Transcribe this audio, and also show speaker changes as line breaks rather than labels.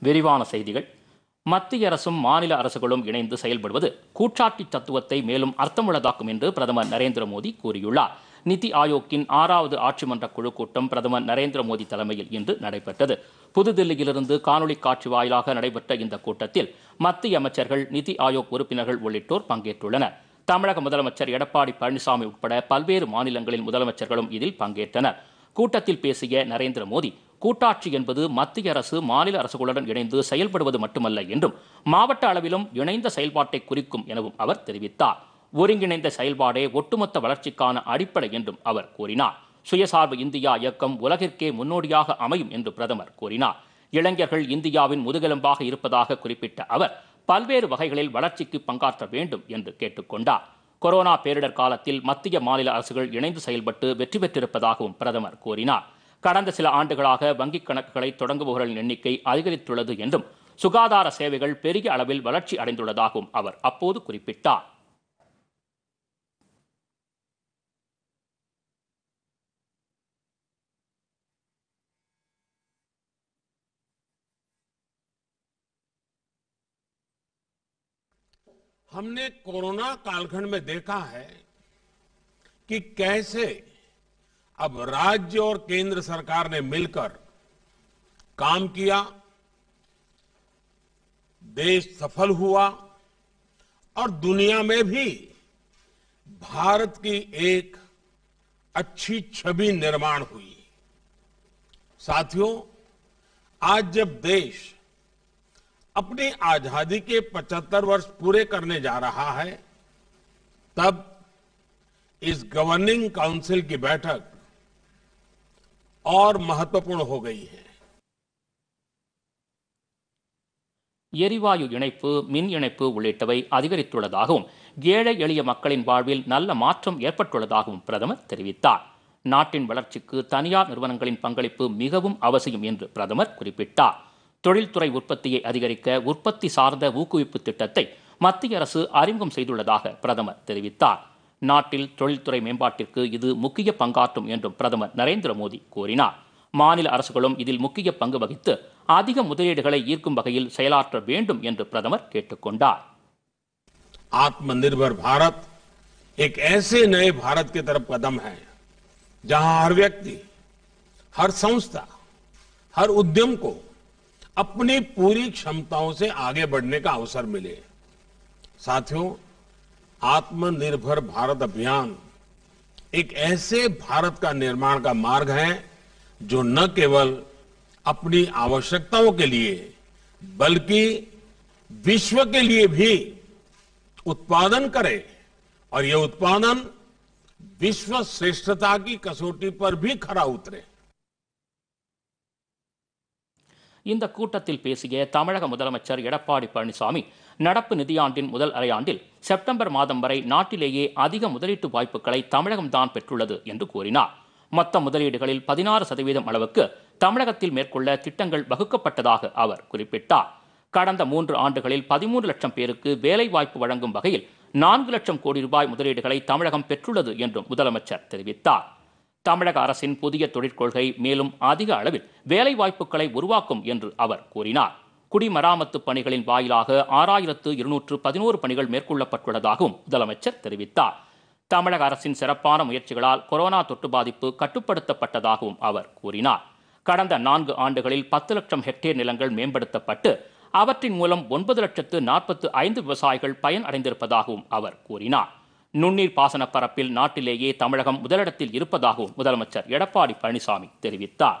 விரிவான செய்திகள். மத்திய அரசும் மாநில அரசுகளும் இணைந்து செயல்படுவது கூட்டாட்சி தத்துவத்தை மேலும் அர்த்தமுள்ளதாக்கும் என்று பிரதமர் நரேந்திர மோடி கூறியுள்ளார். நிதி ஆயோக்கின் ஆறாவது ஆட்சி மன்ற குழு கூட்டம் பிரதமர் நரேந்திர மோடி தலைமையில் இன்று நடைபெற்றது. புதுதில்லியிலிருந்து காணொலி காட்சி வாயிலாக நடைபெற்ற இந்த கூட்டத்தில் மத்திய அமைச்சர்கள் நிதி ஆயோக் உறுப்பினர்கள் உள்ளிட்டோர் பங்கேற்றுள்ளனர். தமிழக முதலமைச்சர் எடப்பாடி பழனிசாமி உட்பட பல்வேறு மாநிலங்களின் முதலமைச்சர்களும் இதில் பங்கேற்றனர். கூட்டத்தில் பேசிய நரேந்திர மோடி கூட்டாட்சி என்பது மத்திய அரசு மாநில அரசுகளுடன் இணைந்து செயல்படுவது மட்டுமல்ல என்றும் மாவட்ட அளவிலும் இணைந்த செயல்பாட்டை குறிக்கும் எனவும் அவர் தெரிவித்தார். ஒருங்கிணைந்த செயல்பாடே ஒட்டுமொத்த வளர்ச்சிக்கான அடிப்படை என்றும் அவர் கூறினார். சுயசார்பு இந்தியா இயக்கம் உலகிற்கே முன்னோடியாக அமையும் என்று பிரதமர் கூறினார். இளைஞர்கள் இந்தியாவின் முதுகெலும்பாக இருப்பதாக குறிப்பிட்ட அவர் பல்வேறு வகைகளில் வளர்ச்சிக்கு பங்காற்ற வேண்டும் என்று கேட்டுக்கொண்டார். கொரோனா பேரிடர் காலத்தில் மத்திய மாநில அரசுகள் இணைந்து செயல்பட்டு வெற்றி பெற்றிருப்பதாகவும் பிரதமர் கூறினார். கடந்த சில ஆண்டுகளாக வங்கிக் கணக்குகளை தொடங்குபவர்களின் எண்ணிக்கை அதிகரித்துள்ளது என்றும் சுகாதார சேவைகள் பெரிய அளவில் வளர்ச்சி அடைந்துள்ளதாகவும் அவர் அப்போது குறிப்பிட்டார்
हमने कोरोना कालखंड में देखा है कि कैसे अब राज्य और केंद्र सरकार ने मिलकर काम किया, देश सफल हुआ और दुनिया में भी भारत की एक अच्छी छवि निर्माण हुई। साथियों, आज जब देश अपनी आज़ादी के 75 वर्ष पूरे करने जा रहा है, तब इस गवर्निंग काउंसिल की बैठक और महत्वपूर्ण हो गई है
எரிவாயு இணைப்பு மின் இணைப்பு உள்ளிட்டவை அதிகரித்துள்ளதாகவும் ஏழை எளிய மக்களின் வாழ்வில் நல்ல மாற்றம் ஏற்பட்டுள்ளதாகவும் பிரதமர் தெரிவித்தார் நாட்டின் வளர்ச்சிக்கு தனியார் நிறுவனங்களின் பங்களிப்பு மிகவும் அவசியம் என்று பிரதமர் குறிப்பிட்டார் தொழில்துறை உற்பத்தியை அதிகரிக்க உற்பத்தி சார்ந்த ஊக்குவிப்பு திட்டத்தை மத்திய அரசு அறிமுகம் செய்துள்ளதாக பிரதமர் தெரிவித்தார் நாட்டில் தொழில்துறை மேம்பாட்டிற்கு இது முக்கிய பங்காற்றும் என்றும் பிரதமர் நரேந்திர மோடி கூறினார் மாநில அரசுகளும் இதில் முக்கிய பங்கு வகித்து அதிக முதலீடுகளை ஈர்க்கும் வகையில் செயலாற்ற வேண்டும் என்று பிரதமர் கேட்டுக்கொண்டார்
आत्मनिर्भर भारत एक ऐसे नए भारत की तरफ कदम है जहां हर व्यक्ति हर संस्था हर उद्यम को अपनी पूरी क्षमताओं से आगे बढ़ने का अवसर मिले साथियों आत्मनिर्भर भारत अभियान एक ऐसे भारत का निर्माण का मार्ग है जो न केवल अपनी आवश्यकताओं के लिए बल्कि विश्व के लिए भी उत्पादन करे और ये उत्पादन विश्व श्रेष्ठता की कसौटी पर भी खरा उतरे
இந்த கூட்டத்தில் பேசிய தமிழக முதலமைச்சர் எடப்பாடி பழனிசாமி நடப்பு நிதியாண்டின் முதல் அரையாண்டில் செப்டம்பர் மாதம் வரை நாட்டிலேயே அதிக முதலீட்டு வாய்ப்புகளை தமிழகம்தான் பெற்றுள்ளது என்று கூறினார். மொத்த முதலீடுகளில் பதினாறு சதவீதம் அளவுக்கு தமிழகத்தில் மேற்கொள்ள திட்டங்கள் வகுக்கப்பட்டதாக அவர் குறிப்பிட்டார். கடந்த மூன்று ஆண்டுகளில் பதிமூன்று லட்சம் பேருக்கு வேலைவாய்ப்பு வழங்கும் வகையில் நான்கு லட்சம் கோடி ரூபாய் முதலீடுகளை தமிழகம் பெற்றுள்ளது என்றும் முதலமைச்சர் தெரிவித்தார். தமிழக அரசின் புதிய தொழிற்கொள்கை மேலும் அதிக அளவில் வேலைவாய்ப்புகளை உருவாக்கும் என்று அவர் கூறினார். குடிமராமத்து பணிகளின் வாயிலாக ஆறாயிரத்து இருநூற்று பதினோரு பணிகள் மேற்கொள்ளப்பட்டுள்ளதாகவும் முதலமைச்சர் தெரிவித்தார். தமிழக அரசின் சிறப்பான முயற்சிகளால் கொரோனா தொற்று பாதிப்பு கட்டுப்படுத்தப்பட்டதாகவும் அவர் கூறினார். கடந்த நான்கு ஆண்டுகளில் பத்து லட்சம் ஹெக்டேர் நிலங்கள் மேம்படுத்தப்பட்டு அவற்றின் மூலம் ஒன்பது லட்சத்து நாற்பத்து ஐந்து விவசாயிகள் பயன் அடைந்திருப்பதாகவும் அவர் கூறினார். நுண்ணீர் பாசன பரப்பில் நாட்டிலேயே தமிழகம் முதலிடத்தில் இருப்பதாகவும் முதலமைச்சர் எடப்பாடி பழனிசாமி தெரிவித்தார்.